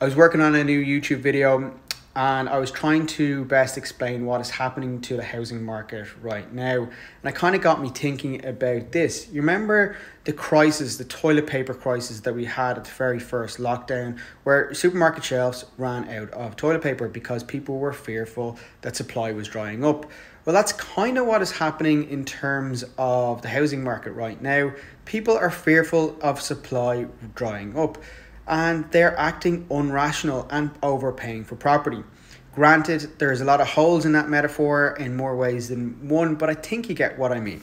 I was working on a new YouTube video and I was trying to best explain what is happening to the housing market right now. And it kind of got me thinking about this. You remember the crisis, the toilet paper crisis that we had at the very first lockdown, where supermarket shelves ran out of toilet paper because people were fearful that supply was drying up. Well, that's kind of what is happening in terms of the housing market right now. People are fearful of supply drying up and they're acting unrational and overpaying for property. Granted, there's a lot of holes in that metaphor in more ways than one, but I think you get what I mean.